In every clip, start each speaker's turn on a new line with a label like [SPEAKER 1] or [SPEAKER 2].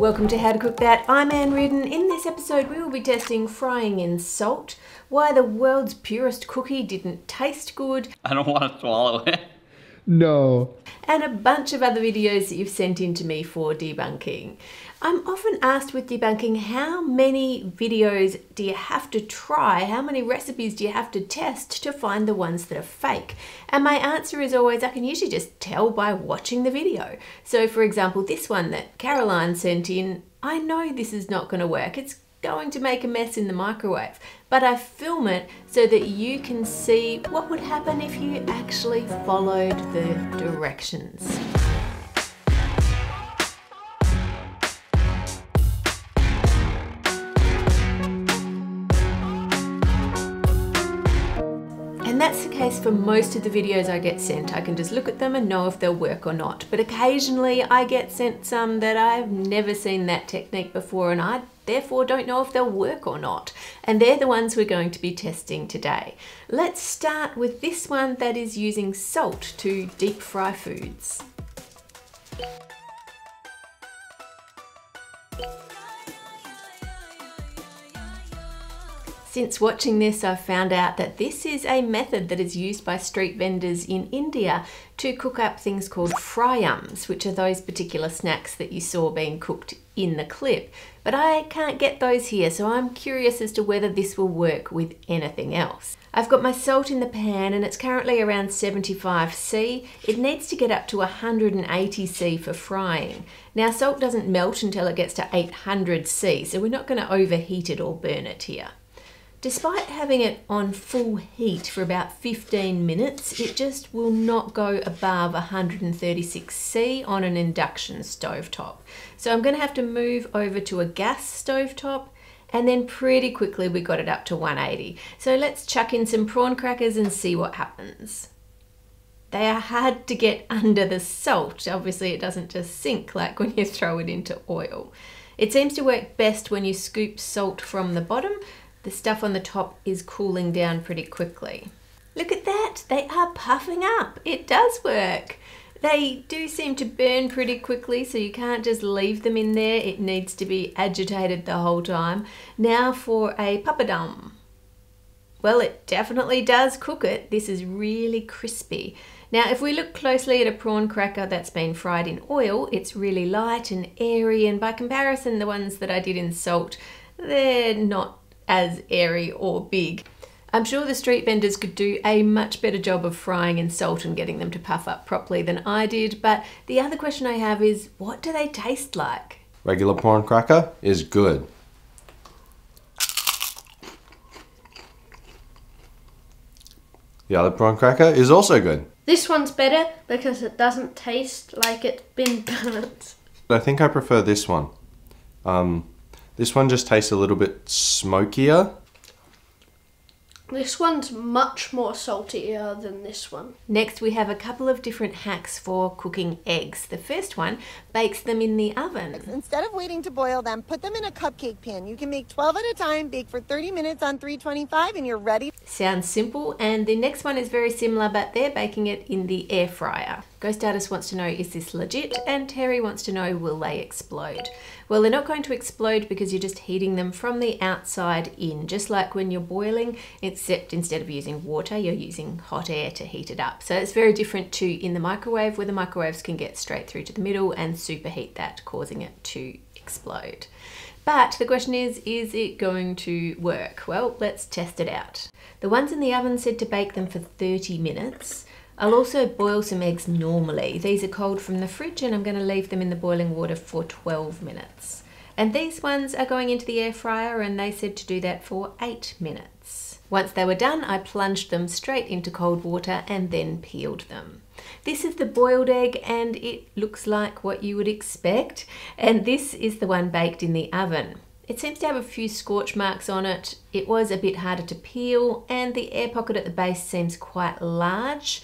[SPEAKER 1] Welcome to How to Cook That. I'm Ann Reardon. In this episode, we will be testing frying in salt, why the world's purest cookie didn't taste good,
[SPEAKER 2] I don't want to swallow it.
[SPEAKER 3] No.
[SPEAKER 1] and a bunch of other videos that you've sent in to me for debunking. I'm often asked with debunking how many videos do you have to try, how many recipes do you have to test to find the ones that are fake? And my answer is always I can usually just tell by watching the video. So, for example, this one that Caroline sent in, I know this is not going to work. It's going to make a mess in the microwave, but I film it so that you can see what would happen if you actually followed the directions. And that's the case for most of the videos I get sent. I can just look at them and know if they'll work or not. But occasionally I get sent some that I've never seen that technique before and I therefore don't know if they'll work or not. And they're the ones we're going to be testing today. Let's start with this one that is using salt to deep fry foods. Since watching this, I've found out that this is a method that is used by street vendors in India to cook up things called fryums, which are those particular snacks that you saw being cooked in the clip. But I can't get those here, so I'm curious as to whether this will work with anything else. I've got my salt in the pan and it's currently around 75 C. It needs to get up to 180 C for frying. Now salt doesn't melt until it gets to 800 C, so we're not going to overheat it or burn it here. Despite having it on full heat for about 15 minutes, it just will not go above 136C on an induction stovetop. So I'm going to have to move over to a gas stovetop and then pretty quickly we got it up to 180. So let's chuck in some prawn crackers and see what happens. They are hard to get under the salt. Obviously it doesn't just sink like when you throw it into oil. It seems to work best when you scoop salt from the bottom, the stuff on the top is cooling down pretty quickly. Look at that, they are puffing up. It does work. They do seem to burn pretty quickly, so you can't just leave them in there. It needs to be agitated the whole time. Now for a papadum. Well, it definitely does cook it. This is really crispy. Now, if we look closely at a prawn cracker that's been fried in oil, it's really light and airy, and by comparison, the ones that I did in salt, they're not as airy or big. I'm sure the street vendors could do a much better job of frying in salt and getting them to puff up properly than I did, but the other question I have is what do they taste like?
[SPEAKER 3] Regular prawn cracker is good. The other prawn cracker is also good.
[SPEAKER 4] This one's better because it doesn't taste like it's been burnt.
[SPEAKER 3] I think I prefer this one. Um, this one just tastes a little bit smokier.
[SPEAKER 4] This one's much more saltier than this one.
[SPEAKER 1] Next, we have a couple of different hacks for cooking eggs. The first one bakes them in the oven.
[SPEAKER 5] Instead of waiting to boil them, put them in a cupcake pan. You can make 12 at a time, bake for 30 minutes on 325, and you're ready.
[SPEAKER 1] Sounds simple. And the next one is very similar, but they're baking it in the air fryer. Ghost Artist wants to know, is this legit? And Terry wants to know, will they explode? Well, they're not going to explode because you're just heating them from the outside in, just like when you're boiling, except instead of using water, you're using hot air to heat it up. So it's very different to in the microwave, where the microwaves can get straight through to the middle and superheat that, causing it to explode. But the question is, is it going to work? Well, let's test it out. The ones in the oven said to bake them for 30 minutes. I'll also boil some eggs normally. These are cold from the fridge and I'm going to leave them in the boiling water for 12 minutes. And these ones are going into the air fryer and they said to do that for 8 minutes. Once they were done, I plunged them straight into cold water and then peeled them. This is the boiled egg and it looks like what you would expect. And this is the one baked in the oven. It seems to have a few scorch marks on it. It was a bit harder to peel and the air pocket at the base seems quite large.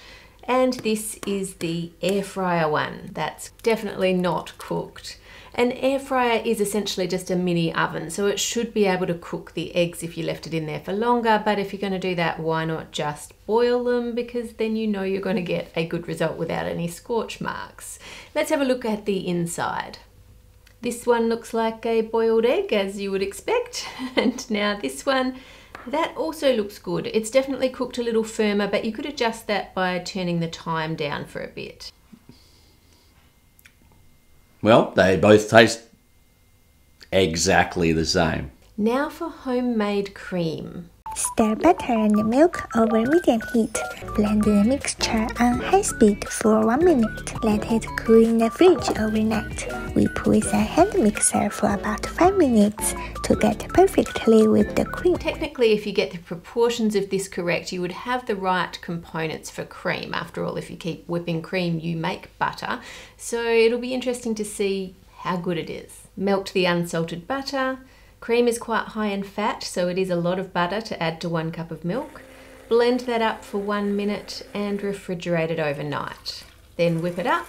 [SPEAKER 1] And this is the air fryer one. That's definitely not cooked. An air fryer is essentially just a mini oven, so it should be able to cook the eggs if you left it in there for longer. But if you're going to do that, why not just boil them? Because then you know you're going to get a good result without any scorch marks. Let's have a look at the inside. This one looks like a boiled egg, as you would expect. And now this one, that also looks good. It's definitely cooked a little firmer, but you could adjust that by turning the time down for a bit.
[SPEAKER 2] Well, they both taste exactly the same.
[SPEAKER 1] Now for homemade cream.
[SPEAKER 6] Stir butter and milk over medium heat. Blend the mixture on high speed for 1 minute. Let it cool in the fridge overnight. Whip with a hand mixer for about 5 minutes to get perfectly with the cream.
[SPEAKER 1] Technically, if you get the proportions of this correct, you would have the right components for cream. After all, if you keep whipping cream, you make butter. So it'll be interesting to see how good it is. Melt the unsalted butter. Cream is quite high in fat, so it is a lot of butter to add to one cup of milk. Blend that up for one minute and refrigerate it overnight. Then whip it up.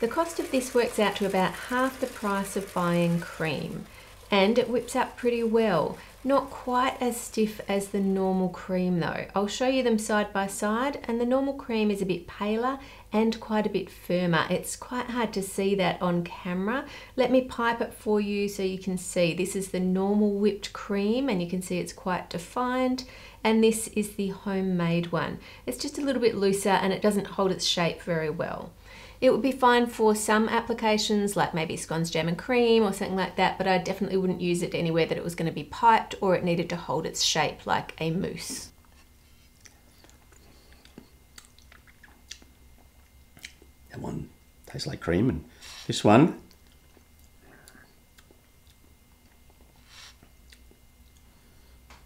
[SPEAKER 1] The cost of this works out to about half the price of buying cream and it whips up pretty well. Not quite as stiff as the normal cream though. I'll show you them side by side and the normal cream is a bit paler and quite a bit firmer. It's quite hard to see that on camera. Let me pipe it for you so you can see. This is the normal whipped cream and you can see it's quite defined and this is the homemade one. It's just a little bit looser and it doesn't hold its shape very well. It would be fine for some applications like maybe scones, jam and cream or something like that, but I definitely wouldn't use it anywhere that it was going to be piped or it needed to hold its shape like a mousse.
[SPEAKER 2] That one tastes like cream, and this one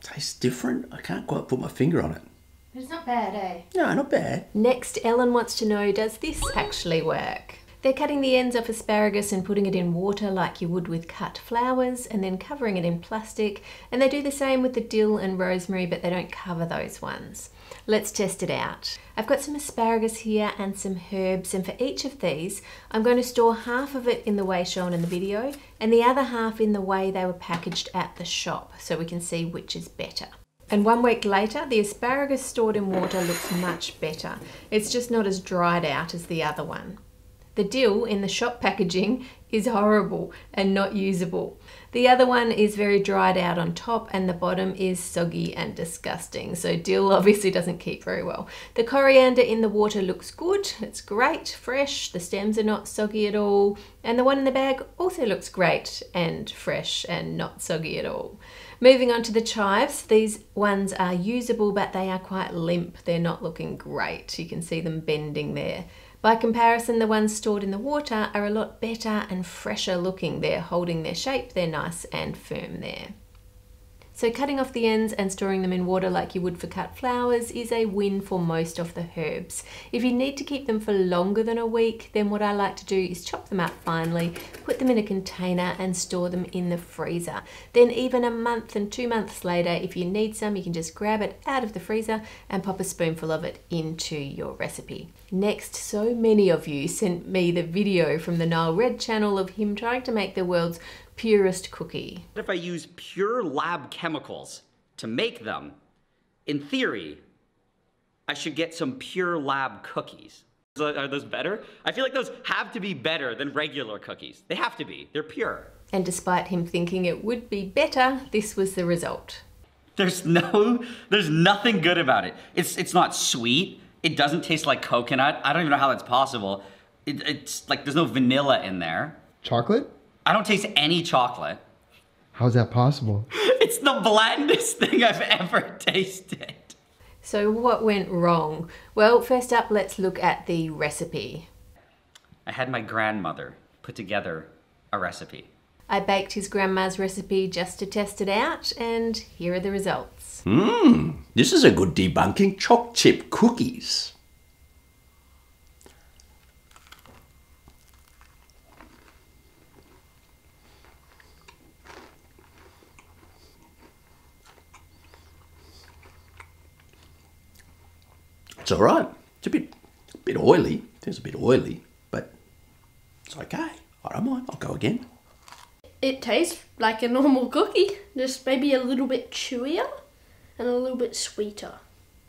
[SPEAKER 2] tastes different. I can't quite put my finger on it.
[SPEAKER 4] It's not bad, eh?
[SPEAKER 2] No, not bad.
[SPEAKER 1] Next, Ellen wants to know does this actually work? They're cutting the ends off asparagus and putting it in water like you would with cut flowers and then covering it in plastic. And they do the same with the dill and rosemary, but they don't cover those ones. Let's test it out. I've got some asparagus here and some herbs, and for each of these, I'm going to store half of it in the way shown in the video and the other half in the way they were packaged at the shop so we can see which is better. And one week later, the asparagus stored in water looks much better. It's just not as dried out as the other one. The dill in the shop packaging is horrible and not usable. The other one is very dried out on top and the bottom is soggy and disgusting. So dill obviously doesn't keep very well. The coriander in the water looks good. It's great, fresh. The stems are not soggy at all. And the one in the bag also looks great and fresh and not soggy at all. Moving on to the chives, these ones are usable but they are quite limp. They're not looking great. You can see them bending there. By comparison, the ones stored in the water are a lot better and fresher looking. They're holding their shape, they're nice and firm there. So cutting off the ends and storing them in water like you would for cut flowers is a win for most of the herbs. If you need to keep them for longer than a week, then what I like to do is chop them up finely, put them in a container and store them in the freezer. Then even a month and two months later, if you need some, you can just grab it out of the freezer and pop a spoonful of it into your recipe. Next, so many of you sent me the video from the Nile Red channel of him trying to make the world's purest cookie.
[SPEAKER 7] If I use pure lab chemicals to make them, in theory, I should get some pure lab cookies. Are those better? I feel like those have to be better than regular cookies. They have to be. They're pure.
[SPEAKER 1] And despite him thinking it would be better, this was the result.
[SPEAKER 7] There's no, there's nothing good about it. It's, it's not sweet. It doesn't taste like coconut. I don't even know how that's possible. It, it's like there's no vanilla in there.
[SPEAKER 8] Chocolate?
[SPEAKER 7] I don't taste any chocolate.
[SPEAKER 8] How's that possible?
[SPEAKER 7] It's the blandest thing I've ever tasted.
[SPEAKER 1] So, what went wrong? Well, first up, let's look at the recipe.
[SPEAKER 7] I had my grandmother put together a recipe.
[SPEAKER 1] I baked his grandma's recipe just to test it out, and here are the results.
[SPEAKER 2] Mmm, this is a good debunking choc chip cookies. It's all right. It's a bit, a bit oily. It's a bit oily, but it's okay. I don't mind. I'll go again.
[SPEAKER 4] It tastes like a normal cookie, just maybe a little bit chewier and a little bit sweeter.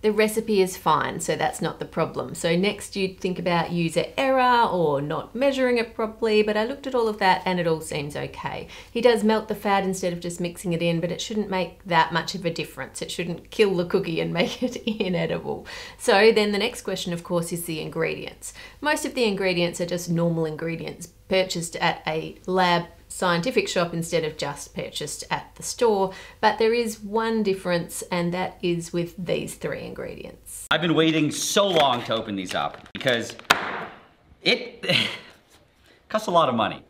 [SPEAKER 1] The recipe is fine, so that's not the problem. So next you'd think about user error or not measuring it properly, but I looked at all of that and it all seems okay. He does melt the fat instead of just mixing it in, but it shouldn't make that much of a difference. It shouldn't kill the cookie and make it inedible. So then the next question, of course, is the ingredients. Most of the ingredients are just normal ingredients purchased at a lab scientific shop instead of just purchased at the store. But there is one difference, and that is with these three ingredients.
[SPEAKER 7] I've been waiting so long to open these up because it costs a lot of money.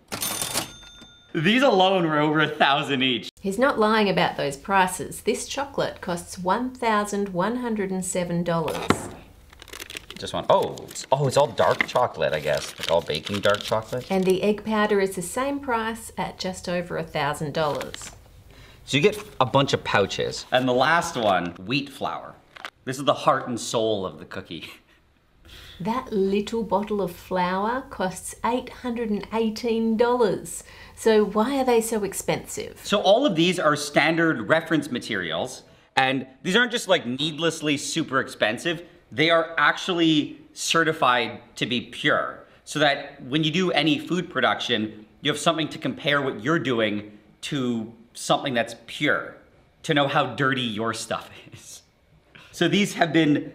[SPEAKER 7] These alone were over a thousand each.
[SPEAKER 1] He's not lying about those prices. This chocolate costs $1,107.
[SPEAKER 7] Just one. Oh, it's, oh, it's all dark chocolate, I guess. Like all baking dark chocolate.
[SPEAKER 1] And the egg powder is the same price at just over a $1,000.
[SPEAKER 7] So you get a bunch of pouches. And the last one, wheat flour. This is the heart and soul of the cookie.
[SPEAKER 1] That little bottle of flour costs $818. So why are they so expensive?
[SPEAKER 7] So all of these are standard reference materials, and these aren't just like needlessly super expensive. They are actually certified to be pure, so that when you do any food production, you have something to compare what you're doing to something that's pure, to know how dirty your stuff is. So these have been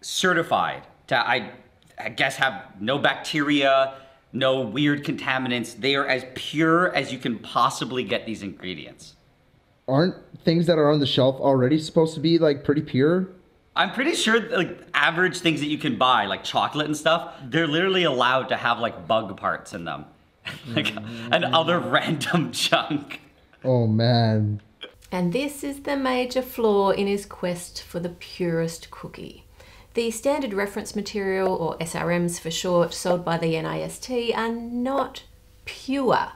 [SPEAKER 7] certified to, I, I guess, have no bacteria, no weird contaminants. They are as pure as you can possibly get these ingredients.
[SPEAKER 8] Aren't things that are on the shelf already supposed to be like pretty pure?
[SPEAKER 7] I'm pretty sure that, like average things that you can buy, like chocolate and stuff, they're literally allowed to have like bug parts in them. like and other mm. random junk.
[SPEAKER 8] Oh man.
[SPEAKER 1] And this is the major flaw in his quest for the purest cookie. The standard reference material, or SRMs for short, sold by the NIST are not pure.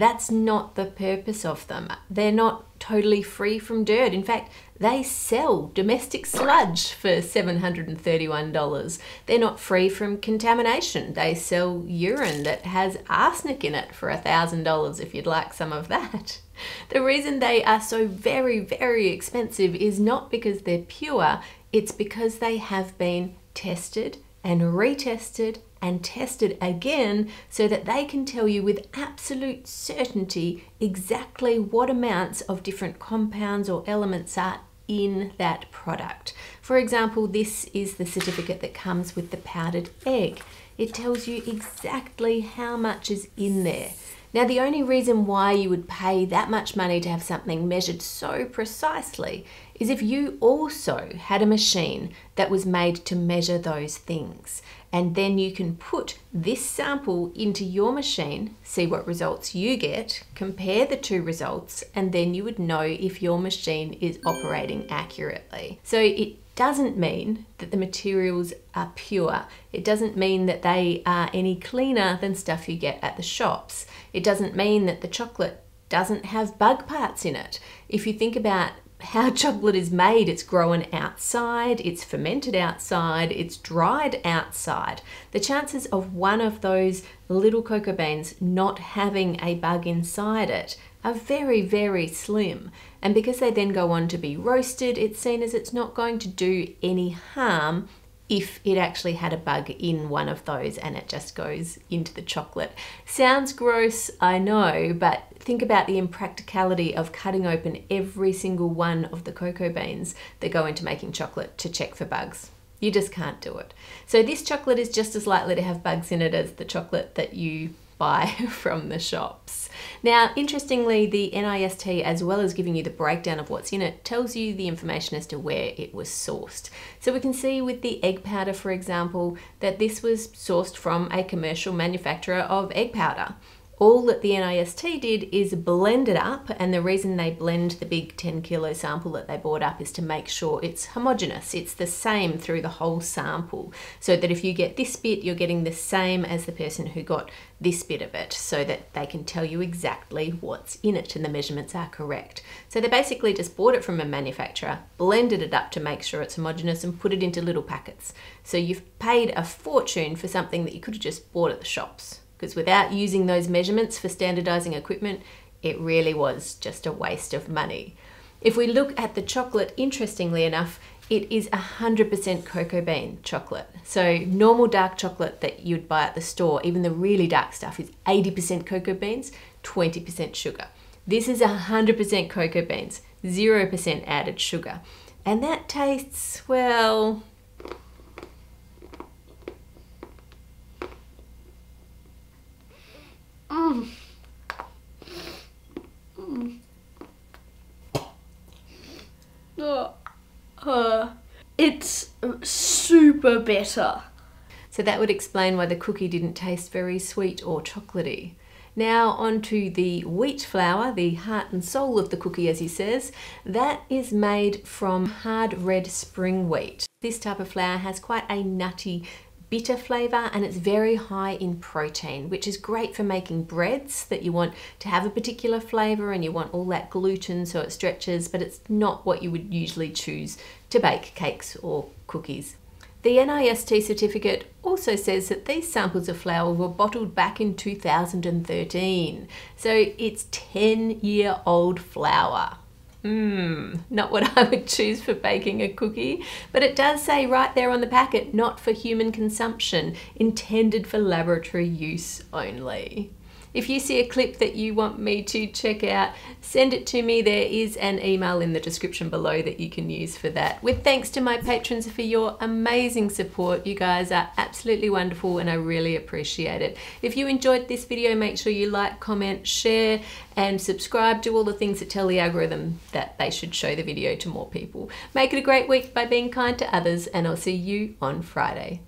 [SPEAKER 1] That's not the purpose of them. They're not totally free from dirt. In fact, they sell domestic sludge for $731. They're not free from contamination. They sell urine that has arsenic in it for $1,000 if you'd like some of that. The reason they are so very, very expensive is not because they're pure, it's because they have been tested and retested and tested again so that they can tell you with absolute certainty exactly what amounts of different compounds or elements are in that product. For example, this is the certificate that comes with the powdered egg. It tells you exactly how much is in there. Now, the only reason why you would pay that much money to have something measured so precisely is if you also had a machine that was made to measure those things. And then you can put this sample into your machine, see what results you get, compare the two results, and then you would know if your machine is operating accurately. So it doesn't mean that the materials are pure. It doesn't mean that they are any cleaner than stuff you get at the shops. It doesn't mean that the chocolate doesn't have bug parts in it. If you think about how chocolate is made, it's grown outside, it's fermented outside, it's dried outside. The chances of one of those little cocoa beans not having a bug inside it are very, very slim. And because they then go on to be roasted, it's seen as it's not going to do any harm if it actually had a bug in one of those and it just goes into the chocolate. Sounds gross, I know, but think about the impracticality of cutting open every single one of the cocoa beans that go into making chocolate to check for bugs. You just can't do it. So this chocolate is just as likely to have bugs in it as the chocolate that you buy from the shops. Now, interestingly, the NIST, as well as giving you the breakdown of what's in it, tells you the information as to where it was sourced. So we can see with the egg powder, for example, that this was sourced from a commercial manufacturer of egg powder. All that the NIST did is blend it up, and the reason they blend the big 10 kilo sample that they bought up is to make sure it's homogeneous. It's the same through the whole sample, so that if you get this bit, you're getting the same as the person who got this bit of it, so that they can tell you exactly what's in it and the measurements are correct. So they basically just bought it from a manufacturer, blended it up to make sure it's homogeneous, and put it into little packets. So you've paid a fortune for something that you could have just bought at the shops because without using those measurements for standardizing equipment, it really was just a waste of money. If we look at the chocolate, interestingly enough, it is 100% cocoa bean chocolate. So, normal dark chocolate that you'd buy at the store, even the really dark stuff, is 80% cocoa beans, 20% sugar. This is 100% cocoa beans, 0% added sugar. And that tastes, well,
[SPEAKER 4] bitter.
[SPEAKER 1] So that would explain why the cookie didn't taste very sweet or chocolatey. Now onto the wheat flour, the heart and soul of the cookie as he says. That is made from hard red spring wheat. This type of flour has quite a nutty bitter flavour and it's very high in protein, which is great for making breads that you want to have a particular flavour and you want all that gluten so it stretches, but it's not what you would usually choose to bake cakes or cookies. The NIST certificate also says that these samples of flour were bottled back in 2013. So it's 10 year old flour. Mmm, not what I would choose for baking a cookie, but it does say right there on the packet, not for human consumption, intended for laboratory use only. If you see a clip that you want me to check out, send it to me. There is an email in the description below that you can use for that. With thanks to my patrons for your amazing support. You guys are absolutely wonderful and I really appreciate it. If you enjoyed this video, make sure you like, comment, share, and subscribe. Do all the things that tell the algorithm that they should show the video to more people. Make it a great week by being kind to others, and I'll see you on Friday.